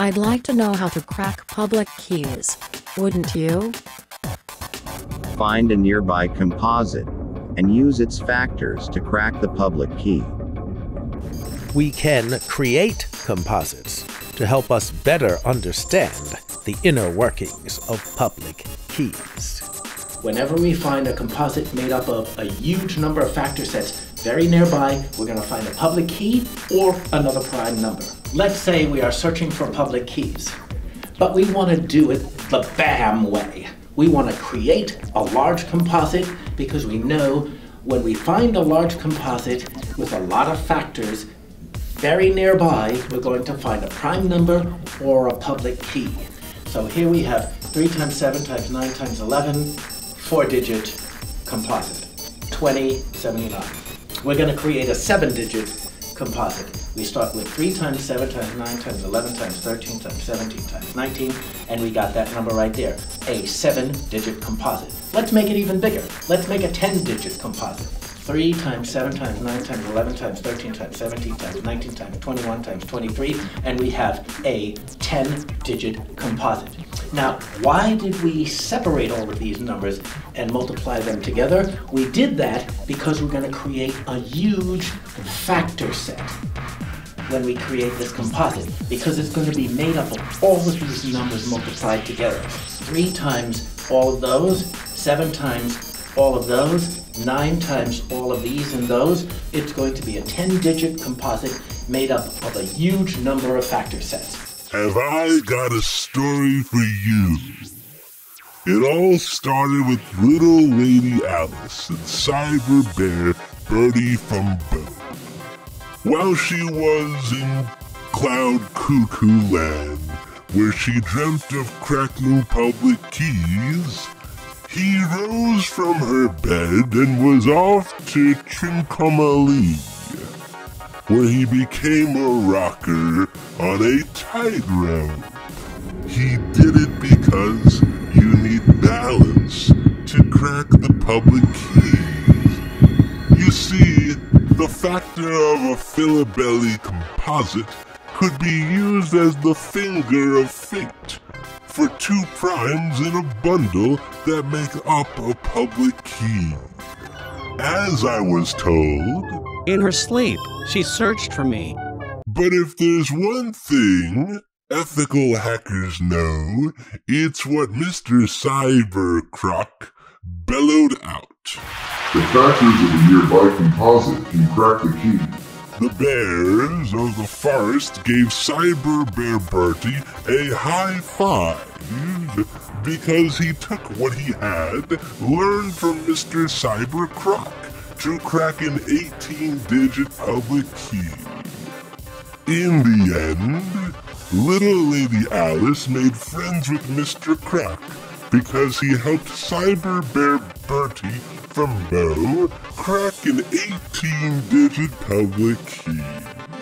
I'd like to know how to crack public keys. Wouldn't you? Find a nearby composite and use its factors to crack the public key. We can create composites to help us better understand the inner workings of public keys. Whenever we find a composite made up of a huge number of factor sets very nearby, we're going to find a public key or another prime number. Let's say we are searching for public keys, but we want to do it the BAM way. We want to create a large composite because we know when we find a large composite with a lot of factors very nearby, we're going to find a prime number or a public key. So here we have 3 times 7 times 9 times 11, four digit composite, 2079. We're going to create a seven digit composite. We start with 3 times 7 times 9 times 11 times 13 times 17 times 19, and we got that number right there, a seven digit composite. Let's make it even bigger. Let's make a 10 digit composite. 3 times 7 times 9 times 11 times 13 times 17 times 19 times 21 times 23, and we have a 10 digit composite. Now, why did we separate all of these numbers and multiply them together? We did that because we're going to create a huge factor set when we create this composite because it's going to be made up of all of these numbers multiplied together. 3 times all of those, 7 times all of those, 9 times all of these and those. It's going to be a 10 digit composite made up of a huge number of factor sets. Have I got a story for you? It all started with little Lady Alice and Cyber Bear Bertie from Bow. While she was in Cloud Cuckoo Land, where she dreamt of cracking public keys, he rose from her bed and was off to Trincomalee where he became a rocker on a tightrope. He did it because you need balance to crack the public keys. You see, the factor of a Philibelli composite could be used as the finger of fate for two primes in a bundle that make up a public key. As I was told, in her sleep, she searched for me. But if there's one thing ethical hackers know, it's what Mr. Cybercroc bellowed out. The factors of a nearby composite can crack the key. The bears of the forest gave Cyber Bear Bertie a high five because he took what he had learned from Mr. Cybercroc to crack an 18-digit public key. In the end, little Lady Alice made friends with Mr. Crack because he helped Cyber Bear Bertie from Bow crack an 18-digit public key.